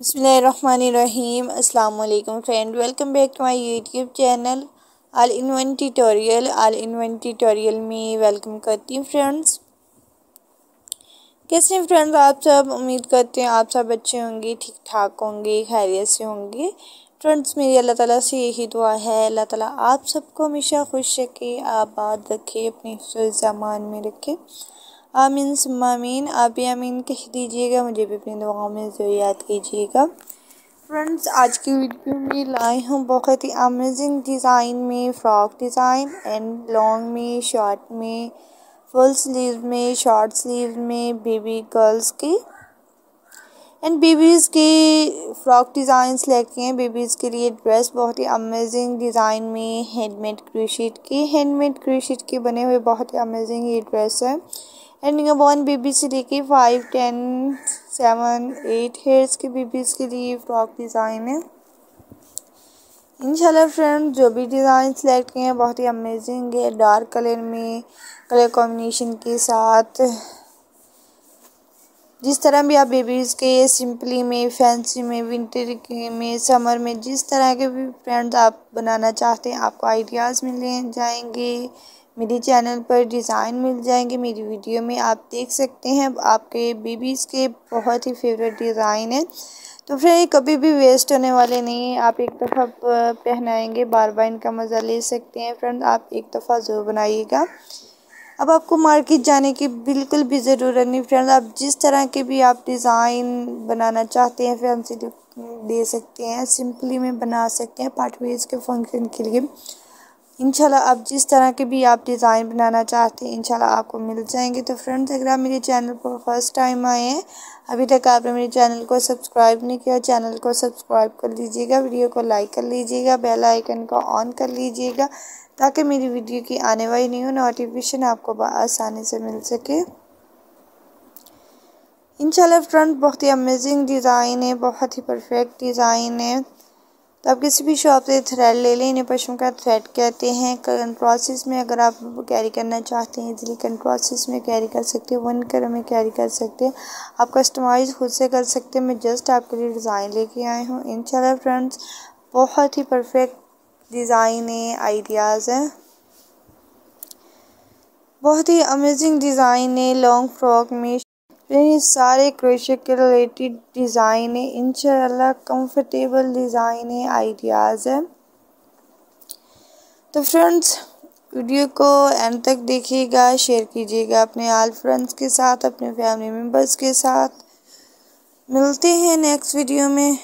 बसमीम अल्लाम friend welcome back to my YouTube channel. All in one tutorial, all in one tutorial में welcome करती हूँ friends. कैसे हैं फ्रेंड्स आप सब, उम्मीद करते हैं आप सब अच्छे होंगे ठीक ठाक होंगे, खैरियत से होंगे। फ्रेंड्स, मेरी अल्लाह ताला से यही दुआ है, अल्लाह ताला आप सबको हमेशा खुश रखे, आबाद रखे, अपने जमान में रखे। आमीन सुमीन आप भी आमीन कह दीजिएगा, मुझे भी अपनी दुआओं में जो याद कीजिएगा। फ्रेंड्स आज की वीडियो में लाए हूँ बहुत ही अमेजिंग डिज़ाइन में फ़्रॉक डिज़ाइन एंड लॉन्ग में शॉर्ट में फुल स्लीव में शॉर्ट स्लीव में बेबी गर्ल्स की एंड बेबीज़ के फ्रॉक डिज़ाइन सेलेक्ट किए हैं। बेबीज़ के लिए ड्रेस बहुत ही अमेजिंग डिज़ाइन में हैंडमेड क्रूशीट के हैंडमेड क्रूशीट के बने हुए बहुत ही अमेजिंग ये ड्रेस है। एंड वन बेबी से लेके five ten seven eight years के बेबीज़ के लिए फ्रॉक डिज़ाइन है। इंशाल्लाह फ्रेंड, जो भी डिज़ाइन सेलेक्ट किए हैं, बहुत ही अमेजिंग है। डार्क कलर में कलर कॉम्बिनेशन के साथ जिस तरह भी आप बेबीज़ के सिंपली में फैंसी में विंटर के में समर में, जिस तरह के भी फ्रेंड्स आप बनाना चाहते हैं, आपको आइडियाज़ मिल जाएँगे। मेरे चैनल पर डिज़ाइन मिल जाएँगे। मेरी वीडियो में आप देख सकते हैं। आपके बेबीज़ के बहुत ही फेवरेट डिज़ाइन है। तो फिर ये कभी भी वेस्ट होने वाले नहीं हैं। आप एक दफ़ा पहनाएँगे। बार बार इनका मज़ा ले सकते हैं। फ्रेंड आप एक दफ़ा ज़रूर बनाइएगा। अब आपको मार्केट जाने की बिल्कुल भी ज़रूरत नहीं फ्रेंड्स आप जिस तरह के भी आप डिज़ाइन बनाना चाहते हैं फिर फैंसी दे सकते हैं सिंपली में बना सकते हैं पार्टवेज के फ़ंक्शन के लिए। इंशाल्लाह आप जिस तरह के भी आप डिज़ाइन बनाना चाहते हैं, इंशाल्लाह आपको मिल जाएँगे। तो फ्रेंड्स, अगर आप मेरे चैनल पर फ़र्स्ट टाइम आए हैं, अभी तक आपने मेरे चैनल को सब्सक्राइब नहीं किया, चैनल को सब्सक्राइब कर लीजिएगा, वीडियो को लाइक कर लीजिएगा, बेल आइकन को ऑन कर लीजिएगा, ताकि मेरी वीडियो की आने वाली न्यू नोटिफिकेशन आपको आसानी से मिल सके। इंशाल्लाह फ्रंट बहुत ही अमेजिंग डिज़ाइन है, बहुत ही परफेक्ट डिज़ाइन है। तो आप किसी भी शॉप से थ्रेड ले लें, इन्हें पशुओं का थ्रेड कहते हैं। कंट्रोसिस में अगर आप कैरी करना चाहते हैं इजीली कंट्रोसिस में कैरी कर सकते हैं वन कलर में कैरी कर सकते हैं। आप कस्टमाइज खुद से कर सकते हैं। मैं जस्ट आपके लिए डिज़ाइन लेके आई हूँ। इन फ्रेंड्स बहुत ही परफेक्ट डिज़ाइन है आइडियाज़ हैं। बहुत ही अमेजिंग डिज़ाइन है लॉन्ग फ्रॉक में ये सारे क्रोशे के रिलेटेड डिज़ाइन है इंशाल्लाह कंफर्टेबल डिज़ाइन है आइडियाज़ है। तो फ्रेंड्स वीडियो को एंड तक देखिएगा शेयर कीजिएगा अपने आल फ्रेंड्स के साथ, अपने फैमिली मेंबर्स के साथ। मिलते हैं नेक्स्ट वीडियो में।